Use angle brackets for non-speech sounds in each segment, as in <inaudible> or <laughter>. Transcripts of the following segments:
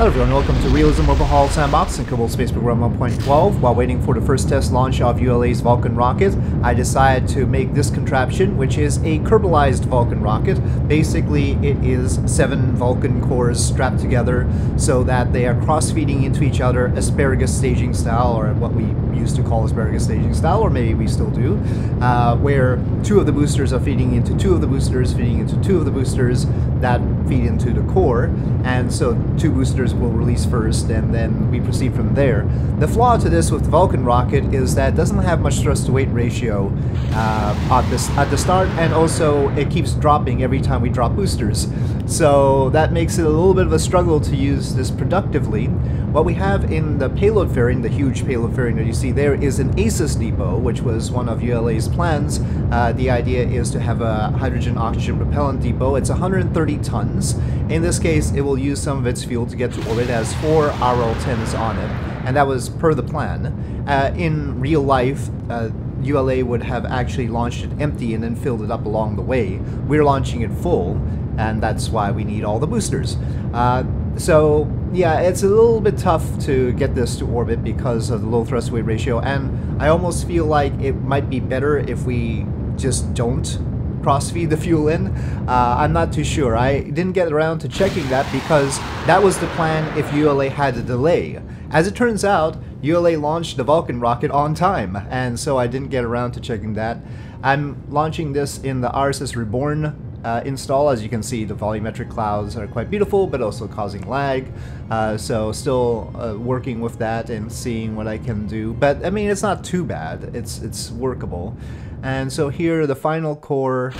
Hello everyone, welcome to Realism Overhaul Sandbox in Kerbal Space Program 1.12. While waiting for the first test launch of ULA's Vulcan rocket, I decided to make this contraption, which is a Kerbalized Vulcan rocket. Basically, it is seven Vulcan cores strapped together so that they are cross-feeding into each other asparagus staging style, or what we used to call asparagus staging style, or maybe we still do, uh, where two of the boosters are feeding into two of the boosters, feeding into two of the boosters that feed into the core, and so two boosters will release first, and then we proceed from there. The flaw to this with the Vulcan rocket is that it doesn't have much thrust to weight ratio uh, at, this, at the start, and also it keeps dropping every time we drop boosters. So that makes it a little bit of a struggle to use this productively. What we have in the payload fairing, the huge payload fairing that you see there, is an ACES depot, which was one of ULA's plans. Uh, the idea is to have a hydrogen-oxygen propellant depot. It's 130 tons. In this case, it will use some of its fuel to get to orbit. It has four RL-10s on it, and that was per the plan. Uh, in real life, uh, ULA would have actually launched it empty and then filled it up along the way. We're launching it full, and that's why we need all the boosters. Uh, so yeah, it's a little bit tough to get this to orbit because of the low thrust weight ratio, and I almost feel like it might be better if we just don't cross-feed the fuel in. Uh, I'm not too sure. I didn't get around to checking that because that was the plan if ULA had a delay. As it turns out, ULA launched the Vulcan rocket on time, and so I didn't get around to checking that. I'm launching this in the RSS Reborn uh, install. As you can see, the volumetric clouds are quite beautiful, but also causing lag. Uh, so still uh, working with that and seeing what I can do. But I mean, it's not too bad. It's it's workable. And so here the final core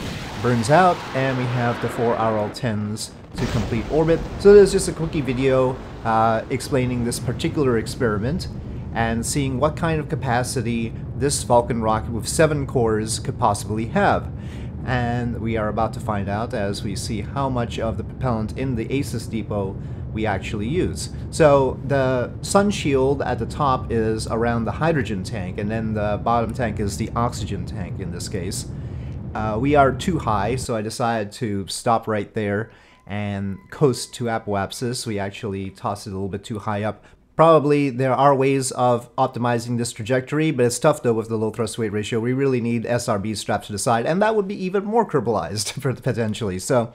burns out, and we have the four RL-10s to complete orbit. So there's just a quickie video uh, explaining this particular experiment and seeing what kind of capacity this Vulcan rocket with seven cores could possibly have and we are about to find out as we see how much of the propellant in the ACES depot we actually use. So the sun shield at the top is around the hydrogen tank and then the bottom tank is the oxygen tank in this case. Uh, we are too high so I decided to stop right there and coast to apoapsis. We actually tossed it a little bit too high up Probably there are ways of optimizing this trajectory, but it's tough though with the low thrust weight ratio. We really need SRB strapped to the side, and that would be even more Kerbalized <laughs> potentially. So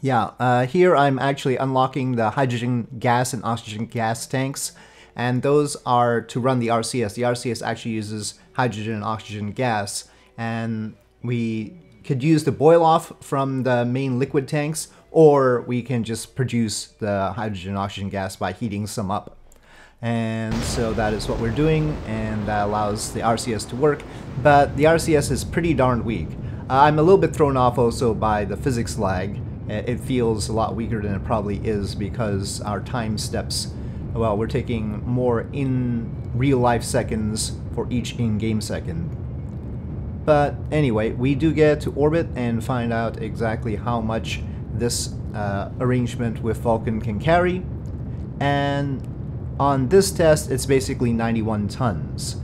yeah, uh, here I'm actually unlocking the hydrogen gas and oxygen gas tanks, and those are to run the RCS. The RCS actually uses hydrogen and oxygen gas, and we could use the boil off from the main liquid tanks, or we can just produce the hydrogen oxygen gas by heating some up and so that is what we're doing and that allows the RCS to work. But the RCS is pretty darn weak. Uh, I'm a little bit thrown off also by the physics lag. It feels a lot weaker than it probably is because our time steps well we're taking more in real life seconds for each in-game second. But anyway we do get to orbit and find out exactly how much this uh, arrangement with Vulcan can carry. And on this test, it's basically 91 tons.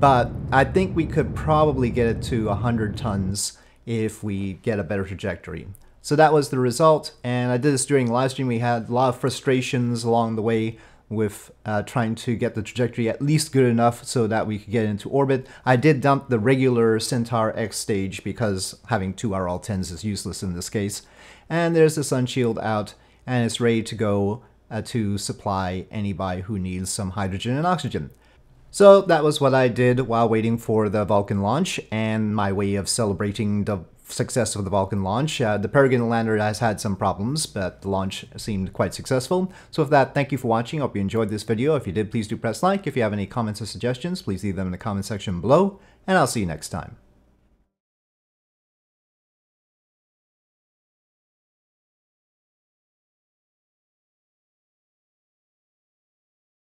But I think we could probably get it to 100 tons if we get a better trajectory. So that was the result, and I did this during live stream. We had a lot of frustrations along the way with uh, trying to get the trajectory at least good enough so that we could get into orbit. I did dump the regular Centaur X stage because having two RL-10s is useless in this case. And there's the sun shield out, and it's ready to go uh, to supply anybody who needs some hydrogen and oxygen. So that was what I did while waiting for the Vulcan launch and my way of celebrating the success of the Vulcan launch. Uh, the Peregrine lander has had some problems, but the launch seemed quite successful. So with that, thank you for watching. I hope you enjoyed this video. If you did, please do press like. If you have any comments or suggestions, please leave them in the comment section below, and I'll see you next time.